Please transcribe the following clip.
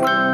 you